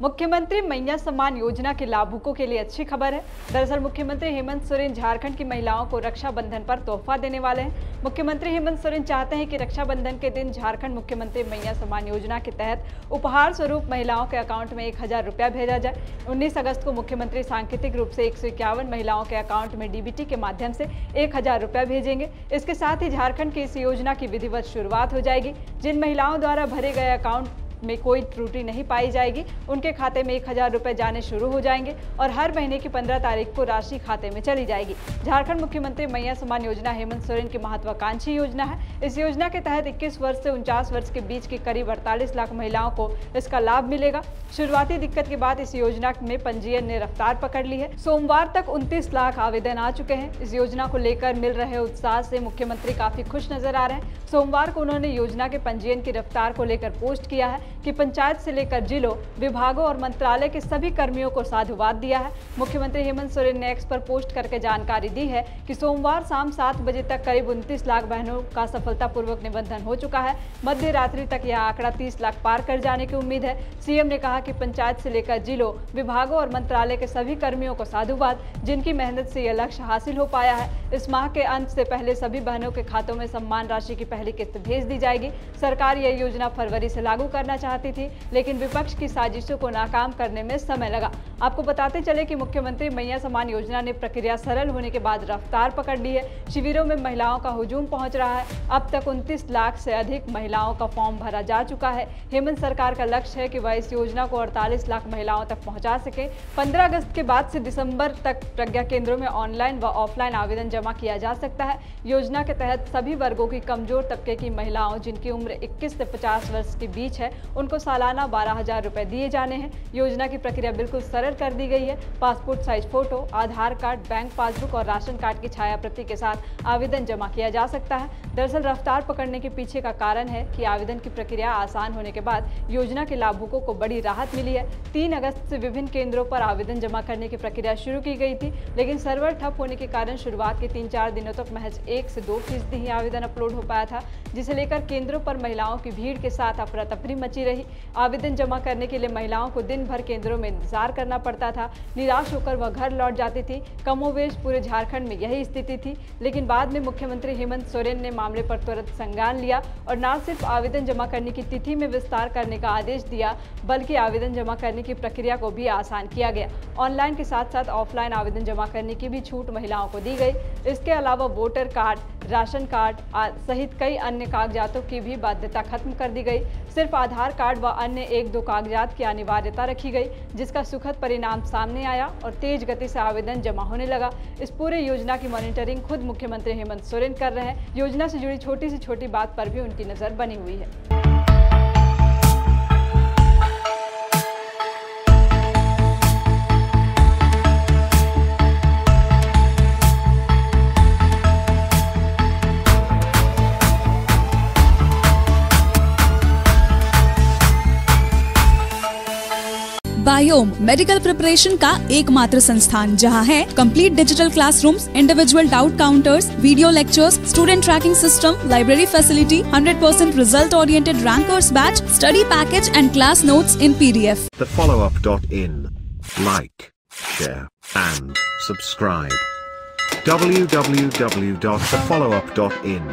मुख्यमंत्री मैया सम्मान योजना के लाभुकों के लिए अच्छी खबर है। दरअसल मुख्यमंत्री हेमंत सोरेन झारखंड की महिलाओं को रक्षाबंधन पर तोहफा देने वाले हैं। मुख्यमंत्री हेमंत सोरेन चाहते हैं कि रक्षाबंधन के दिन झारखंड मुख्यमंत्री मैया सम्मान योजना के तहत उपहार स्वरूप महिलाओं के अकाउंट में एक हज़ार रुपया भेजा जाए। उन्नीस अगस्त को मुख्यमंत्री सांकेतिक रूप से एक सौ इक्यावन महिलाओं के अकाउंट में डीबीटी के माध्यम से एक हज़ार रुपया भेजेंगे। इसके साथ ही झारखंड की इस योजना की विधिवत शुरुआत हो जाएगी। जिन महिलाओं द्वारा भरे गए अकाउंट में कोई त्रुटि नहीं पाई जाएगी। उनके खाते में एक हज़ार रुपए जाने शुरू हो जाएँगे और हर महीने की पंद्रह तारीख को राशि खाते में चली जाएगी। झारखंड मुख्यमंत्री मैया सम्मान योजना, हेमंत सोरेन की महत्वाकांक्षी योजना है। इस योजना के तहत 21 वर्ष से उनचास वर्ष के बीच की करीब अड़तालीस लाख महिलाओं को इसका लाभ मिलेगा। शुरुआती दिक्कत के बाद इस योजना में पंजीयन ने रफ्तार पकड़ ली है। सोमवार तक उनतीस लाख आवेदन आ चुके हैं। इस योजना को लेकर मिल रहे उत्साह से मुख्यमंत्री काफ़ी खुश नज़र आ रहे हैं। सोमवार को उन्होंने योजना के पंजीयन की रफ्तार को लेकर पोस्ट किया है। कि पंचायत से लेकर जिलों, विभागों और मंत्रालय के सभी कर्मियों को साधुवाद दिया है। मुख्यमंत्री हेमंत सोरेन ने एक्स पर पोस्ट करके जानकारी दी है कि सोमवार शाम सात बजे तक करीब उनतीस लाख बहनों का सफलतापूर्वक निबंधन हो चुका है। मध्य रात्रि तक यह आंकड़ा तीस लाख पार कर जाने की उम्मीद है। सीएम ने कहा कि पंचायत से लेकर जिलों, विभागों और मंत्रालय के सभी कर्मियों को साधुवाद, जिनकी मेहनत से यह लक्ष्य हासिल हो पाया है। इस माह के अंत से पहले सभी बहनों के खातों में सम्मान राशि की पहली किस्त भेज दी जाएगी। सरकार यह योजना फरवरी से लागू करना चाहती थी, लेकिन विपक्ष की साजिशों को नाकाम करने में समय लगा। आपको बताते चले कि मुख्यमंत्री मैया सम्मान योजना ने प्रक्रिया सरल होने के बाद रफ्तार पकड़ ली है। शिविरों में महिलाओं का हुजूम पहुँच रहा है। अब तक उनतीस लाख से अधिक महिलाओं का फॉर्म भरा जा चुका है। हेमंत सरकार का लक्ष्य है कि वह इस योजना को अड़तालीस लाख महिलाओं तक पहुँचा सके। पंद्रह अगस्त के बाद से दिसंबर तक प्रज्ञा केंद्रों में ऑनलाइन व ऑफलाइन आवेदन जमा किया जा सकता है। योजना के तहत सभी वर्गों की कमज़ोर तबके की महिलाओं, जिनकी उम्र 21 से 50 वर्ष के बीच है उनको सालाना बारह हज़ार रुपए दिए जाने हैं। योजना की प्रक्रिया बिल्कुल सरल कर दी गई है। Passport size photo, Aadhaar card, bank passbook और राशन कार्ड की छाया प्रति के साथ आवेदन जमा किया जा सकता है। दरअसल रफ्तार पकड़ने के पीछे का कारण है कि आवेदन की प्रक्रिया आसान होने के बाद योजना के लाभुकों को बड़ी राहत मिली है। तीन अगस्त से विभिन्न केंद्रों पर आवेदन जमा करने की प्रक्रिया शुरू की गई थी, लेकिन सर्वर ठप होने के कारण शुरुआत के तीन चार दिनों तक महज एक से दो फ़ीसदी ही आवेदन अपलोड हो पाया था, जिसे लेकर केंद्रों पर महिलाओं की भीड़ के साथ अफरा तफरी मची रही। आवेदन जमा करने के लिए महिलाओं को दिन भर केंद्रों में इंतज़ार करना पड़ता था। निराश होकर वह घर लौट जाती थी। कमोवेश पूरे झारखंड में यही स्थिति थी। लेकिन बाद में मुख्यमंत्री हेमंत सोरेन ने मामले पर तुरंत संज्ञान लिया और न सिर्फ़ आवेदन जमा करने की तिथि में विस्तार करने का आदेश दिया, बल्कि आवेदन जमा करने की प्रक्रिया को भी आसान किया गया। ऑनलाइन के साथ साथ ऑफलाइन आवेदन जमा करने की भी छूट महिलाओं को दी गई। इसके अलावा वोटर कार्ड, राशन कार्ड सहित कई अन्य कागजातों की भी बाध्यता खत्म कर दी गई। सिर्फ़ आधार कार्ड व अन्य एक दो कागजात की अनिवार्यता रखी गई, जिसका सुखद परिणाम सामने आया और तेज गति से आवेदन जमा होने लगा। इस पूरे योजना की मॉनिटरिंग खुद मुख्यमंत्री हेमंत सोरेन कर रहे हैं। योजना से जुड़ी छोटी से छोटी बात पर भी उनकी नज़र बनी हुई है। बायोम मेडिकल प्रिपरेशन का एकमात्र संस्थान जहाँ है complete digital classrooms, individual doubt counters video lectures student tracking system library facility 100% result oriented rankers batch study package and class notes in PDF The followup.in. Like, share, and subscribe. www.thefollowup.in